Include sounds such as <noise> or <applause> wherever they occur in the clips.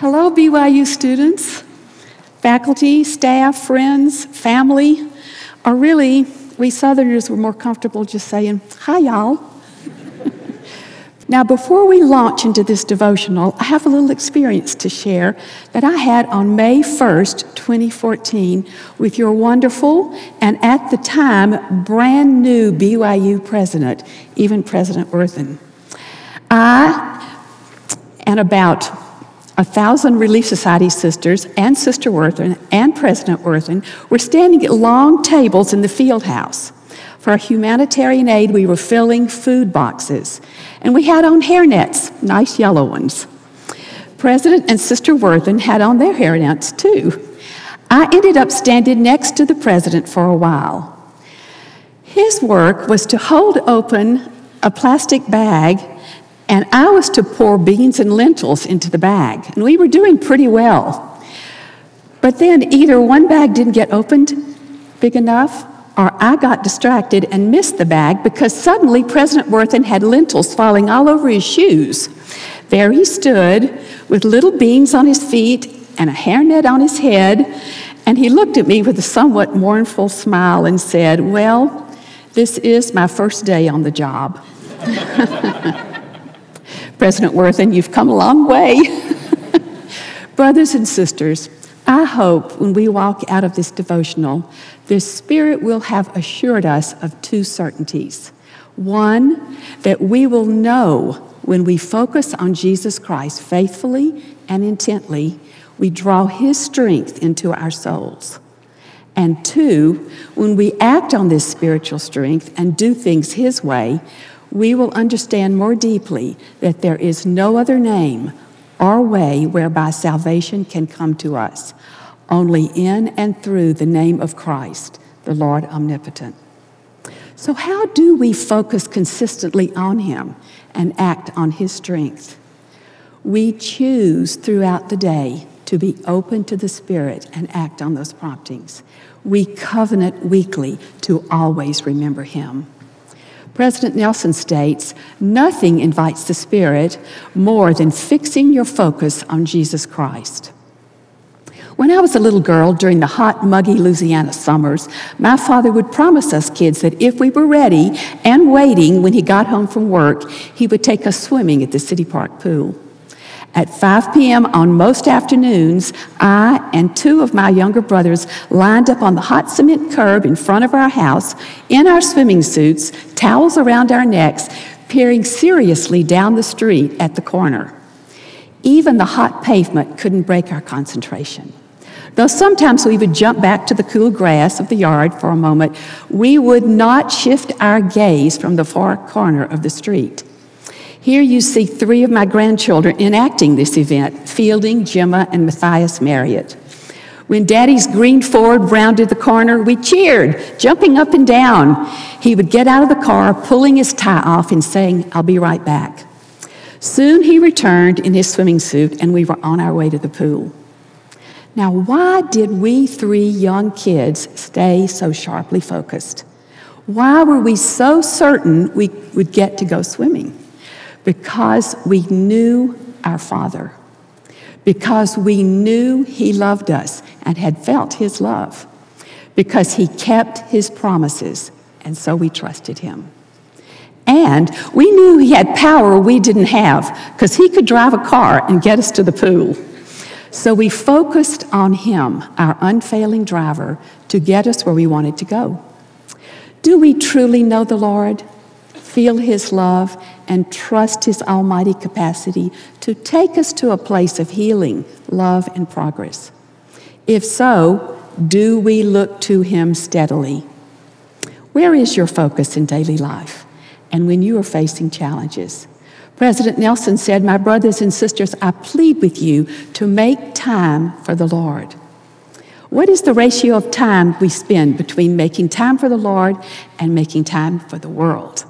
Hello, BYU students, faculty, staff, friends, family, or really, we Southerners were more comfortable just saying, Hi, y'all. now, before we launch into this devotional, I have a little experience to share that I had on May 1st, 2014, with your wonderful and at the time brand new BYU president, even President Worthen. I and about a thousand Relief Society sisters and Sister Worthen and President Worthen were standing at long tables in the field house. For humanitarian aid, we were filling food boxes, and we had on hairnets, nice yellow ones. President and Sister Worthen had on their hairnets too. I ended up standing next to the president for a while. His work was to hold open a plastic bag and I was to pour beans and lentils into the bag. And we were doing pretty well. But then either one bag didn't get opened big enough, or I got distracted and missed the bag because suddenly President Worthen had lentils falling all over his shoes. There he stood with little beans on his feet and a hairnet on his head, and he looked at me with a somewhat mournful smile and said, Well, this is my first day on the job. <laughs> President Worthen, you've come a long way. <laughs> Brothers and sisters, I hope when we walk out of this devotional, the Spirit will have assured us of two certainties. One, that we will know when we focus on Jesus Christ faithfully and intently, we draw His strength into our souls. And two, when we act on this spiritual strength and do things His way, we will understand more deeply that there is no other name or way whereby salvation can come to us, only in and through the name of Christ, the Lord omnipotent. So, how do we focus consistently on Him and act on His strength? We choose throughout the day to be open to the Spirit and act on those promptings. We covenant weekly to always remember Him. President Nelson states nothing invites the Spirit more than fixing your focus on Jesus Christ. When I was a little girl during the hot, muggy Louisiana summers, my father would promise us kids that if we were ready and waiting when he got home from work, he would take us swimming at the city park pool. At 5 p.m. on most afternoons, I and two of my younger brothers lined up on the hot cement curb in front of our house in our swimming suits, towels around our necks, peering seriously down the street at the corner. Even the hot pavement couldn't break our concentration. Though sometimes we would jump back to the cool grass of the yard for a moment, we would not shift our gaze from the far corner of the street. Here you see three of my grandchildren enacting this event Fielding, Gemma, and Matthias Marriott. When Daddy's green Ford rounded the corner, we cheered, jumping up and down. He would get out of the car, pulling his tie off and saying, I'll be right back. Soon he returned in his swimming suit, and we were on our way to the pool. Now, why did we three young kids stay so sharply focused? Why were we so certain we would get to go swimming? Because we knew our Father, because we knew He loved us and had felt His love, because He kept His promises, and so we trusted Him. And we knew He had power we didn't have, because He could drive a car and get us to the pool. So we focused on Him, our unfailing driver, to get us where we wanted to go. Do we truly know the Lord? Feel His love, and trust His almighty capacity to take us to a place of healing, love, and progress? If so, do we look to Him steadily? Where is your focus in daily life and when you are facing challenges? President Nelson said, My brothers and sisters, I plead with you to make time for the Lord. What is the ratio of time we spend between making time for the Lord and making time for the world?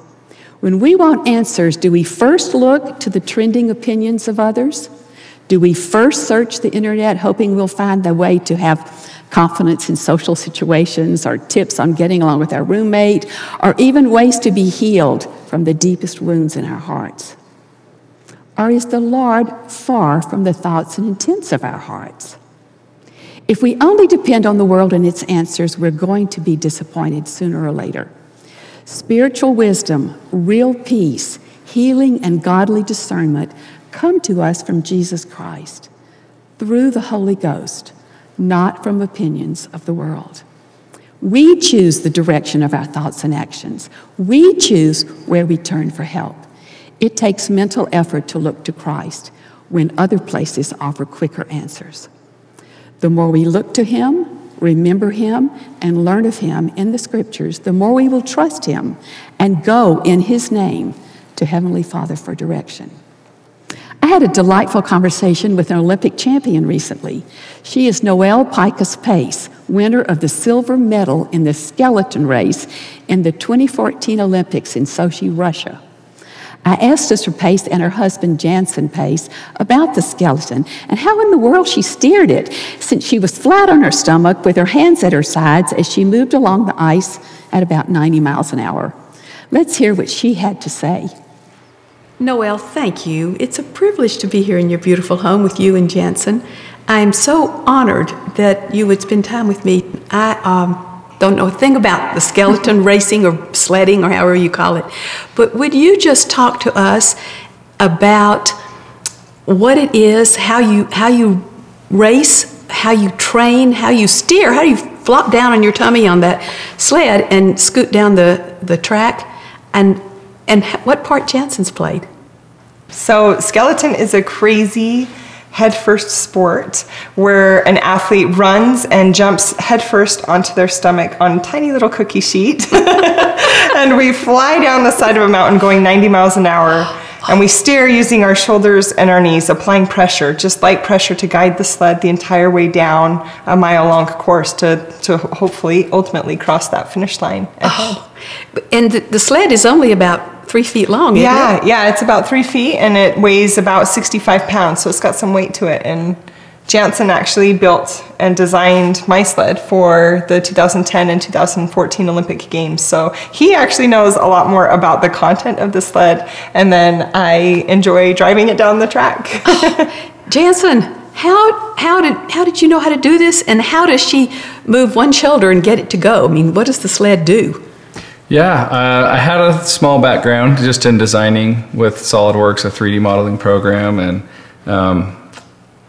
When we want answers, do we first look to the trending opinions of others? Do we first search the internet hoping we'll find the way to have confidence in social situations or tips on getting along with our roommate or even ways to be healed from the deepest wounds in our hearts? Or is the Lord far from the thoughts and intents of our hearts? If we only depend on the world and its answers, we're going to be disappointed sooner or later. Spiritual wisdom, real peace, healing, and godly discernment come to us from Jesus Christ through the Holy Ghost, not from opinions of the world. We choose the direction of our thoughts and actions. We choose where we turn for help. It takes mental effort to look to Christ when other places offer quicker answers. The more we look to Him, remember Him, and learn of Him in the Scriptures, the more we will trust Him and go in His name to Heavenly Father for direction. I had a delightful conversation with an Olympic champion recently. She is Noelle Pikus Pace, winner of the silver medal in the skeleton race in the 2014 Olympics in Sochi, Russia. I asked Sister Pace and her husband Janson Pace about the skeleton and how in the world she steered it, since she was flat on her stomach with her hands at her sides as she moved along the ice at about 90 miles an hour. Let's hear what she had to say. Noelle, thank you. It's a privilege to be here in your beautiful home with you and Janson. I'm so honored that you would spend time with me. I um, don't know a thing about the skeleton <laughs> racing or sledding or however you call it, but would you just talk to us about what it is, how you how you race, how you train, how you steer, how you flop down on your tummy on that sled and scoot down the, the track, and and what part Janson's played? So, skeleton is a crazy headfirst sport where an athlete runs and jumps headfirst onto their stomach on a tiny little cookie sheet. <laughs> and we fly down the side of a mountain going 90 miles an hour. And we steer using our shoulders and our knees, applying pressure, just light pressure to guide the sled the entire way down a mile long course to, to hopefully ultimately cross that finish line. Oh. And the sled is only about three feet long. Yeah, it? yeah, it's about three feet and it weighs about 65 pounds, so it's got some weight to it. And Janson actually built and designed my sled for the 2010 and 2014 Olympic Games. So he actually knows a lot more about the content of the sled, and then I enjoy driving it down the track. <laughs> Oh, Janson, how, how, did, how did you know how to do this, and how does she move one shoulder and get it to go? I mean, what does the sled do? Yeah, uh, I had a small background just in designing with SolidWorks, a 3D modeling program, and um,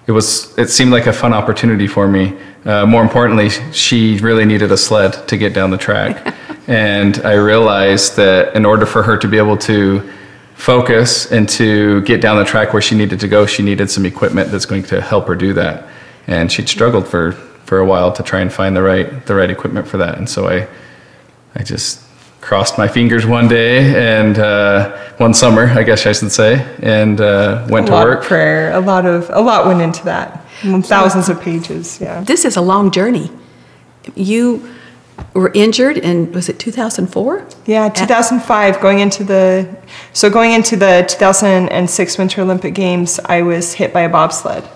it was it seemed like a fun opportunity for me. Uh, more importantly, she really needed a sled to get down the track, <laughs> and I realized that in order for her to be able to focus and to get down the track where she needed to go, she needed some equipment that's going to help her do that. And she'd struggled for for a while to try and find the right the right equipment for that, and so I I just crossed my fingers one day and uh, one summer, I guess I should say, and uh, went a to work. prayer, a lot of a lot went into that. Thousands of pages. Yeah. This is a long journey. You were injured in was it 2004? Yeah, 2005. Going into the so going into the 2006 Winter Olympic Games, I was hit by a bobsled.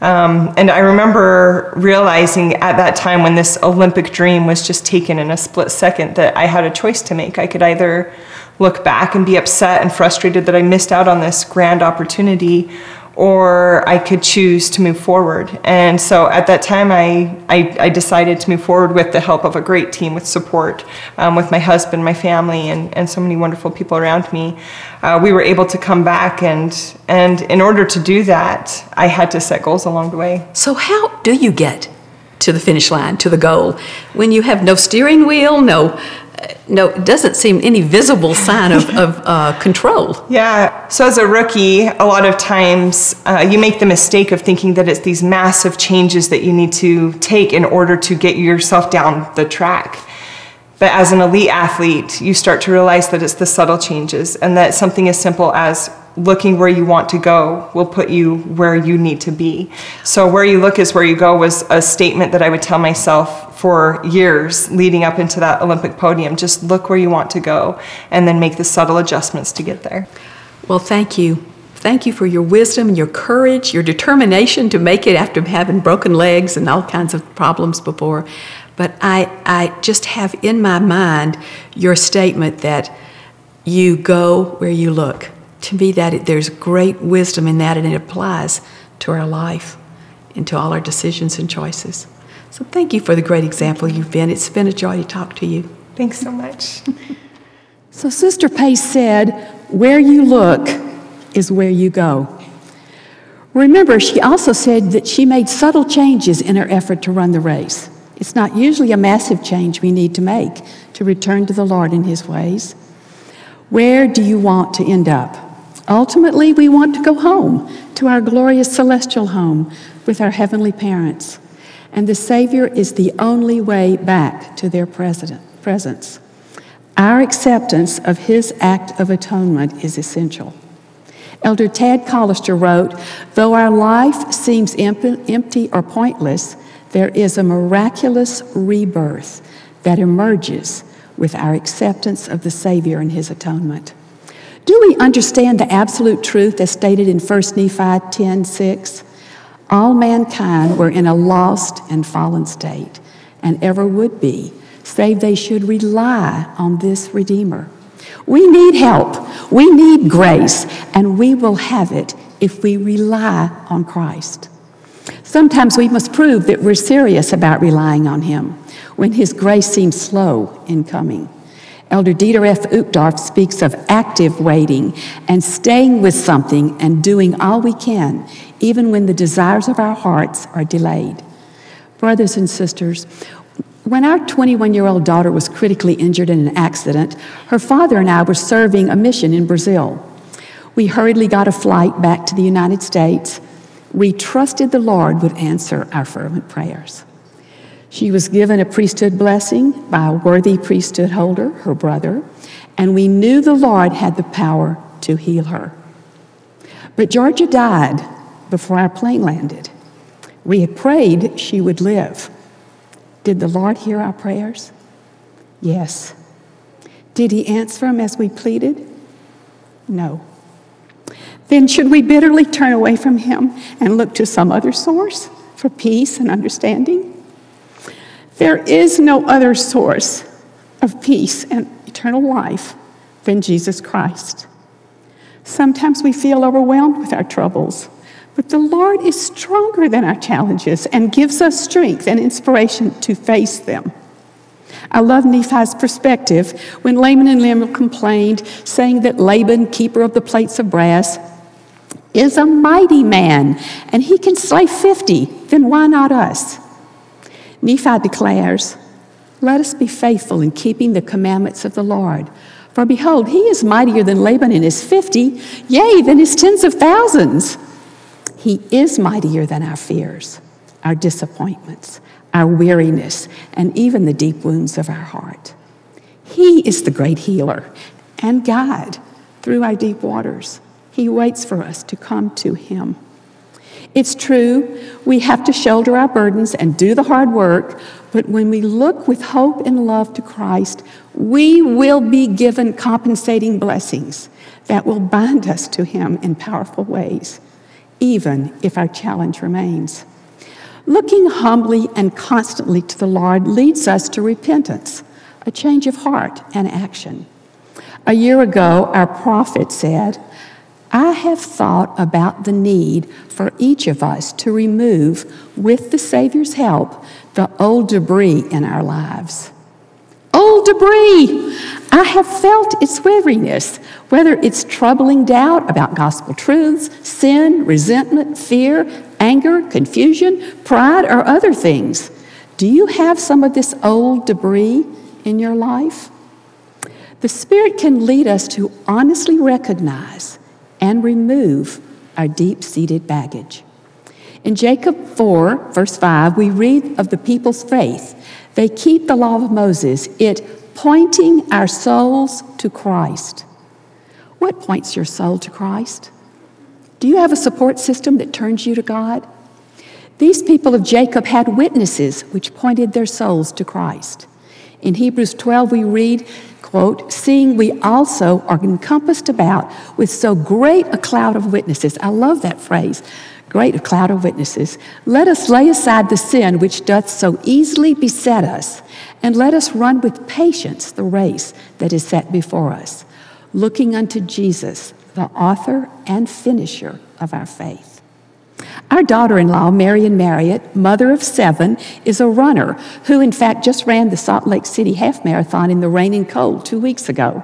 Um, and I remember realizing at that time when this Olympic dream was just taken in a split second that I had a choice to make. I could either look back and be upset and frustrated that I missed out on this grand opportunity, or I could choose to move forward. And so at that time, I, I, I decided to move forward with the help of a great team with support, um, with my husband, my family, and, and so many wonderful people around me. Uh, we were able to come back, and, and in order to do that, I had to set goals along the way. So, how do you get to the finish line, to the goal, when you have no steering wheel, no no, it doesn't seem any visible sign of, of uh, control. Yeah. So as a rookie, a lot of times uh, you make the mistake of thinking that it's these massive changes that you need to take in order to get yourself down the track. But as an elite athlete, you start to realize that it's the subtle changes and that something as simple as looking where you want to go will put you where you need to be. So, where you look is where you go was a statement that I would tell myself for years leading up into that Olympic podium. Just look where you want to go and then make the subtle adjustments to get there. Well, thank you. Thank you for your wisdom, your courage, your determination to make it after having broken legs and all kinds of problems before. But I, I just have in my mind your statement that you go where you look to me, that there's great wisdom in that, and it applies to our life and to all our decisions and choices. So thank you for the great example you've been. It's been a joy to talk to you. Thanks so much. <laughs> So, Sister Pace said, Where you look is where you go. Remember, she also said that she made subtle changes in her effort to run the race. It's not usually a massive change we need to make to return to the Lord in His ways. Where do you want to end up? Ultimately, we want to go home to our glorious celestial home with our heavenly parents. And the Savior is the only way back to their presence. Our acceptance of His act of atonement is essential. Elder Tad Callister wrote Though our life seems empty or pointless, there is a miraculous rebirth that emerges with our acceptance of the Savior and His atonement. Do we understand the absolute truth as stated in 1 Nephi 10 6? All mankind were in a lost and fallen state, and ever would be, save they should rely on this Redeemer. We need help. We need grace, and we will have it if we rely on Christ. Sometimes we must prove that we're serious about relying on Him when His grace seems slow in coming. Elder Dieter F. Uchtdorf speaks of active waiting and staying with something and doing all we can, even when the desires of our hearts are delayed. Brothers and sisters, when our 21 year old daughter was critically injured in an accident, her father and I were serving a mission in Brazil. We hurriedly got a flight back to the United States. We trusted the Lord would answer our fervent prayers. She was given a priesthood blessing by a worthy priesthood holder, her brother, and we knew the Lord had the power to heal her. But Georgia died before our plane landed. We had prayed she would live. Did the Lord hear our prayers? Yes. Did He answer them as we pleaded? No. Then should we bitterly turn away from Him and look to some other source for peace and understanding? There is no other source of peace and eternal life than Jesus Christ. Sometimes we feel overwhelmed with our troubles. But the Lord is stronger than our challenges and gives us strength and inspiration to face them. I love Nephi's perspective when Laman and Lemuel complained, saying that Laban, keeper of the plates of brass, is a mighty man and he can slay 50, then why not us? Nephi declares, Let us be faithful in keeping the commandments of the Lord. For behold, he is mightier than Laban in his 50, yea, than his tens of thousands. He is mightier than our fears, our disappointments, our weariness, and even the deep wounds of our heart. He is the great healer and guide through our deep waters. He waits for us to come to Him. It's true, we have to shoulder our burdens and do the hard work, but when we look with hope and love to Christ, we will be given compensating blessings that will bind us to Him in powerful ways even if our challenge remains. Looking humbly and constantly to the Lord leads us to repentance, a change of heart and action. A year ago, our prophet said, I have thought about the need for each of us to remove, with the Savior's help, the old debris in our lives. Old debris! I have felt its weariness, whether it's troubling doubt about gospel truths, sin, resentment, fear, anger, confusion, pride, or other things. Do you have some of this old debris in your life? The Spirit can lead us to honestly recognize and remove our deep seated baggage. In Jacob 4, verse 5, we read of the people's faith. They keep the law of Moses, it pointing our souls to Christ. What points your soul to Christ? Do you have a support system that turns you to God? These people of Jacob had witnesses which pointed their souls to Christ. In Hebrews 12, we read, quote, seeing we also are encompassed about with so great a cloud of witnesses. I love that phrase, great a cloud of witnesses. Let us lay aside the sin which doth so easily beset us, and let us run with patience the race that is set before us, looking unto Jesus, the author and finisher of our faith. Our daughter in law, Marion Marriott, mother of seven, is a runner who, in fact, just ran the Salt Lake City Half Marathon in the rain and cold two weeks ago.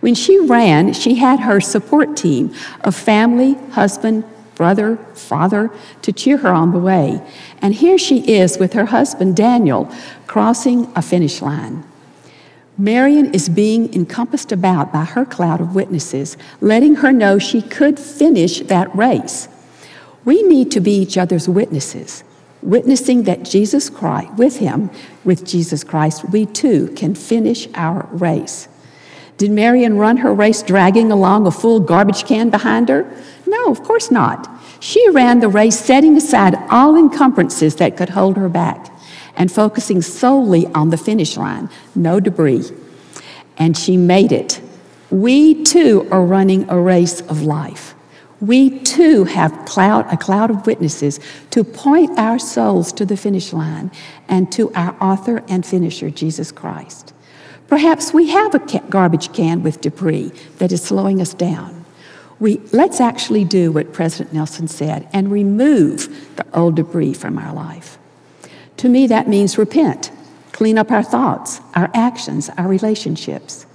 When she ran, she had her support team of family, husband, brother, father to cheer her on the way. And here she is with her husband, Daniel, crossing a finish line. Marion is being encompassed about by her cloud of witnesses, letting her know she could finish that race. We need to be each other's witnesses, witnessing that Jesus Christ, with Him, with Jesus Christ, we too can finish our race. Did Marion run her race dragging along a full garbage can behind her? No, of course not. She ran the race setting aside all encumbrances that could hold her back and focusing solely on the finish line, no debris. And she made it. We too are running a race of life. We too have cloud, a cloud of witnesses to point our souls to the finish line and to our author and finisher, Jesus Christ. Perhaps we have a garbage can with debris that is slowing us down. We, let's actually do what President Nelson said and remove the old debris from our life. To me, that means repent, clean up our thoughts, our actions, our relationships.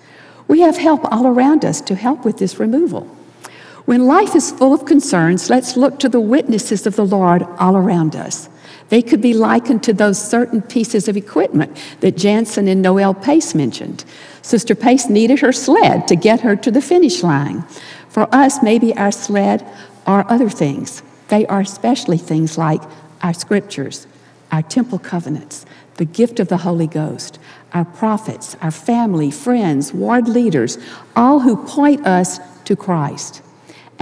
We have help all around us to help with this removal. When life is full of concerns, let's look to the witnesses of the Lord all around us. They could be likened to those certain pieces of equipment that Janson and Noelle Pace mentioned. Sister Pace needed her sled to get her to the finish line. For us, maybe our sled are other things. They are especially things like our scriptures, our temple covenants, the gift of the Holy Ghost, our prophets, our family, friends, ward leaders, all who point us to Christ.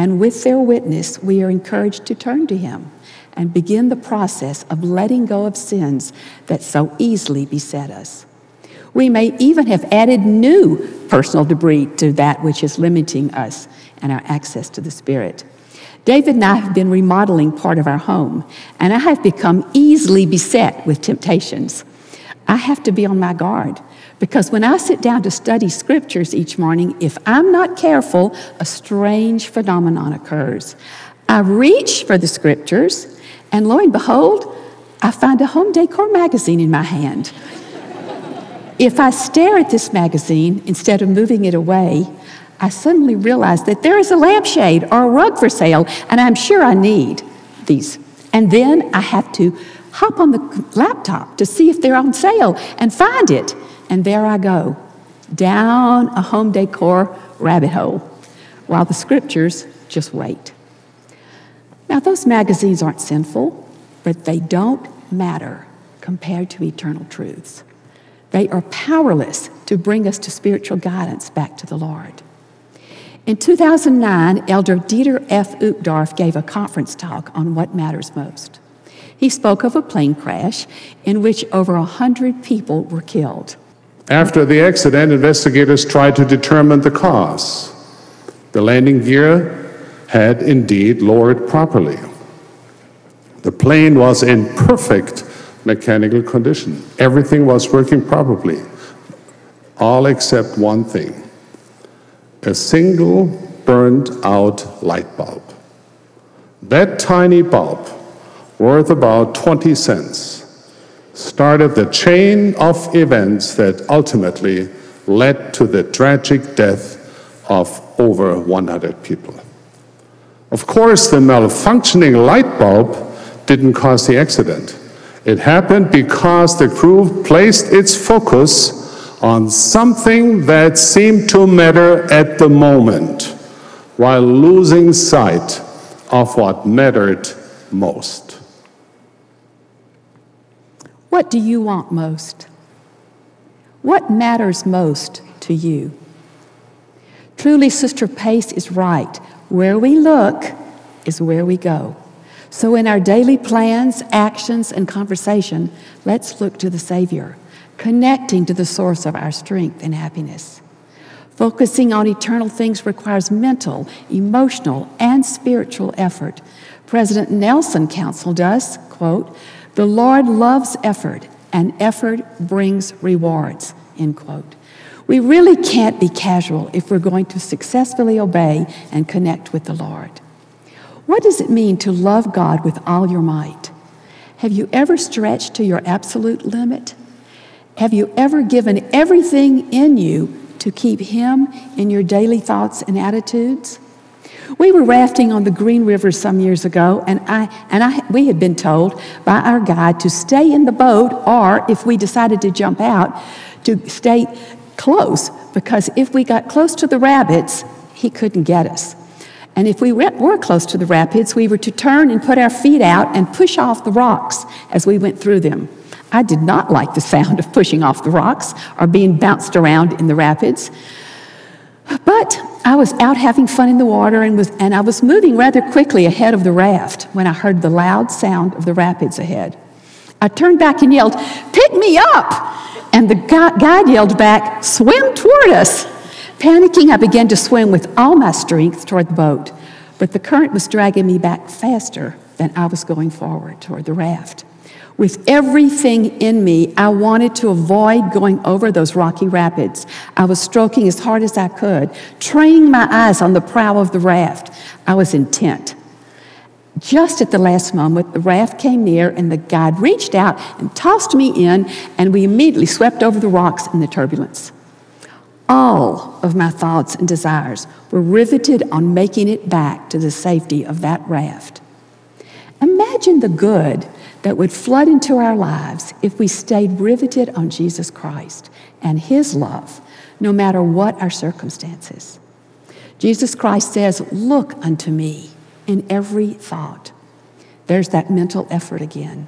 And with their witness, we are encouraged to turn to Him and begin the process of letting go of sins that so easily beset us. We may even have added new personal debris to that which is limiting us and our access to the Spirit. David and I have been remodeling part of our home, and I have become easily beset with temptations. I have to be on my guard because when I sit down to study scriptures each morning, if I'm not careful, a strange phenomenon occurs. I reach for the scriptures, and lo and behold, I find a home decor magazine in my hand. if I stare at this magazine instead of moving it away, I suddenly realize that there is a lampshade or a rug for sale, and I'm sure I need these. And then I have to hop on the laptop to see if they're on sale and find it. And there I go, down a home decor rabbit hole, while the scriptures just wait. Now, those magazines aren't sinful, but they don't matter compared to eternal truths. They are powerless to bring us to spiritual guidance back to the Lord. In 2009, Elder Dieter F. Uchtdorf gave a conference talk on what matters most. He spoke of a plane crash in which over 100 people were killed. After the accident, investigators tried to determine the cause. The landing gear had indeed lowered properly. The plane was in perfect mechanical condition. Everything was working properly, all except one thing a single burned out light bulb. That tiny bulb, worth about 20 cents, started the chain of events that ultimately led to the tragic death of over 100 people. Of course, the malfunctioning light bulb didn't cause the accident. It happened because the crew placed its focus on something that seemed to matter at the moment while losing sight of what mattered most. What do you want most? What matters most to you? Truly, Sister Pace is right. Where we look is where we go. So, in our daily plans, actions, and conversation, let's look to the Savior connecting to the source of our strength and happiness. Focusing on eternal things requires mental, emotional, and spiritual effort. President Nelson counseled us, quote, the Lord loves effort, and effort brings rewards, end quote. We really can't be casual if we're going to successfully obey and connect with the Lord. What does it mean to love God with all your might? Have you ever stretched to your absolute limit? Have you ever given everything in you to keep Him in your daily thoughts and attitudes? We were rafting on the Green River some years ago, and, I, and I, we had been told by our guide to stay in the boat, or if we decided to jump out, to stay close, because if we got close to the rapids, he couldn't get us. And if we were close to the rapids, we were to turn and put our feet out and push off the rocks as we went through them. I did not like the sound of pushing off the rocks or being bounced around in the rapids. But I was out having fun in the water and, was, and I was moving rather quickly ahead of the raft when I heard the loud sound of the rapids ahead. I turned back and yelled, Pick me up! And the guide yelled back, Swim toward us! Panicking, I began to swim with all my strength toward the boat, but the current was dragging me back faster than I was going forward toward the raft. With everything in me, I wanted to avoid going over those rocky rapids. I was stroking as hard as I could, training my eyes on the prow of the raft. I was intent. Just at the last moment, the raft came near, and the guide reached out and tossed me in, and we immediately swept over the rocks in the turbulence. All of my thoughts and desires were riveted on making it back to the safety of that raft. Imagine the good that would flood into our lives if we stayed riveted on Jesus Christ and His love, no matter what our circumstances. Jesus Christ says, Look unto me in every thought. There's that mental effort again.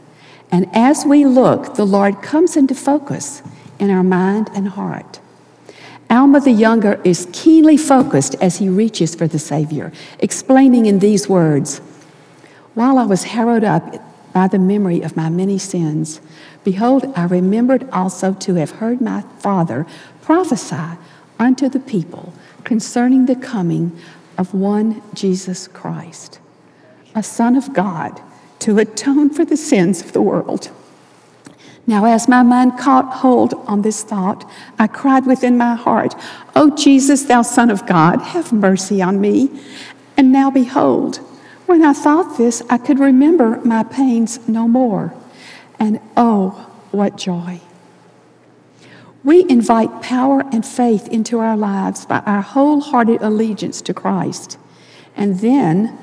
And as we look, the Lord comes into focus in our mind and heart. Alma the Younger is keenly focused as he reaches for the Savior, explaining in these words While I was harrowed up by the memory of my many sins. Behold, I remembered also to have heard my father prophesy unto the people concerning the coming of one Jesus Christ, a Son of God, to atone for the sins of the world. Now, as my mind caught hold on this thought, I cried within my heart, O Jesus, thou Son of God, have mercy on me. And now behold, when I thought this, I could remember my pains no more. And oh, what joy! We invite power and faith into our lives by our wholehearted allegiance to Christ. And then,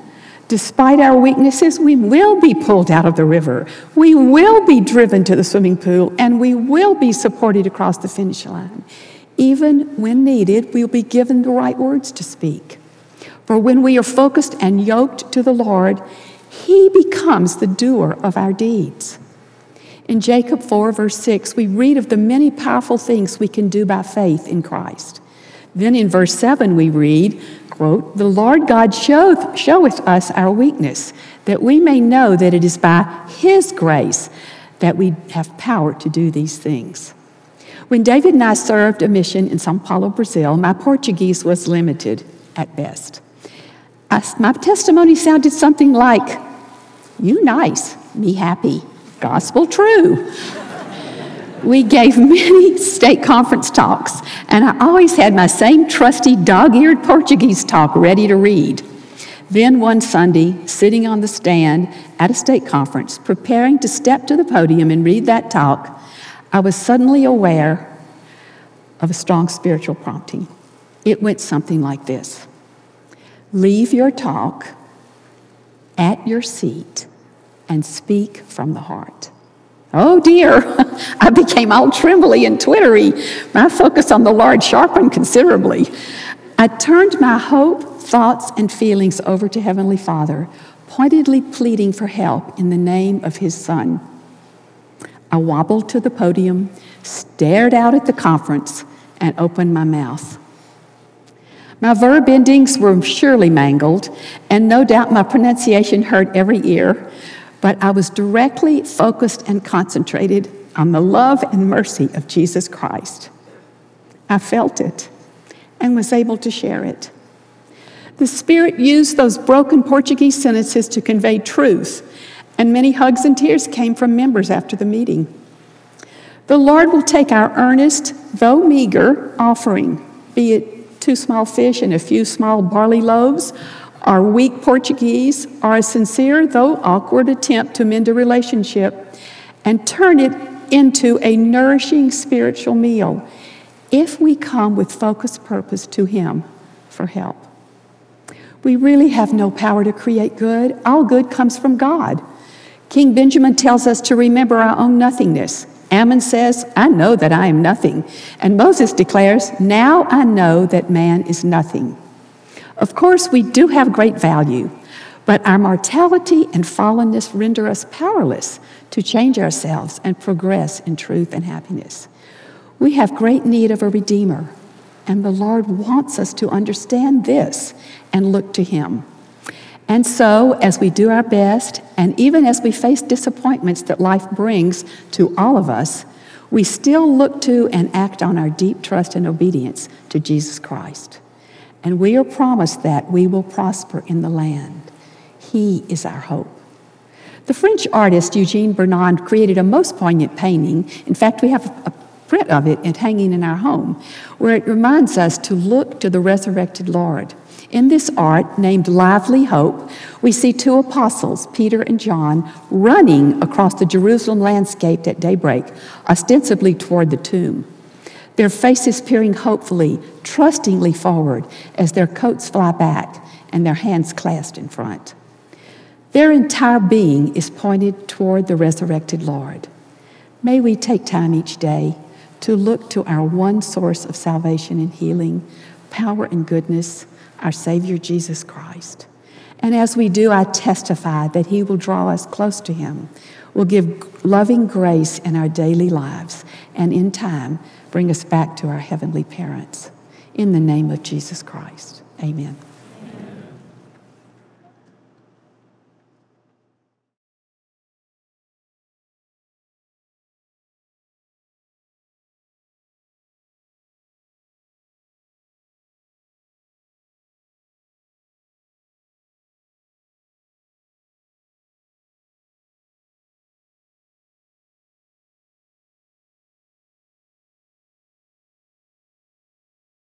despite our weaknesses, we will be pulled out of the river. We will be driven to the swimming pool, and we will be supported across the finish line. Even when needed, we'll be given the right words to speak. For when we are focused and yoked to the Lord, He becomes the doer of our deeds. In Jacob 4, verse 6, we read of the many powerful things we can do by faith in Christ. Then in verse 7, we read, quote, The Lord God showeth, showeth us our weakness, that we may know that it is by His grace that we have power to do these things. When David and I served a mission in Sao Paulo, Brazil, my Portuguese was limited at best. I, my testimony sounded something like, You nice, me happy, gospel true. we gave many state conference talks, and I always had my same trusty dog eared Portuguese talk ready to read. Then one Sunday, sitting on the stand at a state conference, preparing to step to the podium and read that talk, I was suddenly aware of a strong spiritual prompting. It went something like this Leave your talk at your seat and speak from the heart. Oh dear, <laughs> I became all trembly and twittery. My focus on the Lord sharpened considerably. I turned my hope, thoughts, and feelings over to Heavenly Father, pointedly pleading for help in the name of His Son. I wobbled to the podium, stared out at the conference, and opened my mouth. My verb endings were surely mangled, and no doubt my pronunciation hurt every ear, but I was directly focused and concentrated on the love and mercy of Jesus Christ. I felt it and was able to share it. The Spirit used those broken Portuguese sentences to convey truth, and many hugs and tears came from members after the meeting. The Lord will take our earnest, though meager, offering, be it two small fish and a few small barley loaves, our weak Portuguese, or a sincere, though awkward attempt to mend a relationship, and turn it into a nourishing spiritual meal if we come with focused purpose to Him for help. We really have no power to create good. All good comes from God. King Benjamin tells us to remember our own nothingness. Ammon says, I know that I am nothing. And Moses declares, Now I know that man is nothing. Of course, we do have great value, but our mortality and fallenness render us powerless to change ourselves and progress in truth and happiness. We have great need of a Redeemer, and the Lord wants us to understand this and look to Him. And so, as we do our best, and even as we face disappointments that life brings to all of us, we still look to and act on our deep trust and obedience to Jesus Christ. And we are promised that we will prosper in the land. He is our hope. The French artist Eugene Burnand created a most poignant painting. In fact, we have a print of it hanging in our home, where it reminds us to look to the resurrected Lord. In this art, named Lively Hope, we see two apostles, Peter and John, running across the Jerusalem landscape at daybreak, ostensibly toward the tomb. Their faces peering hopefully, trustingly forward as their coats fly back and their hands clasped in front. Their entire being is pointed toward the resurrected Lord. May we take time each day to look to our one source of salvation and healing, power and goodness, our Savior Jesus Christ. And as we do, I testify that He will draw us close to Him, will give loving grace in our daily lives, and in time, bring us back to our heavenly parents. In the name of Jesus Christ, amen.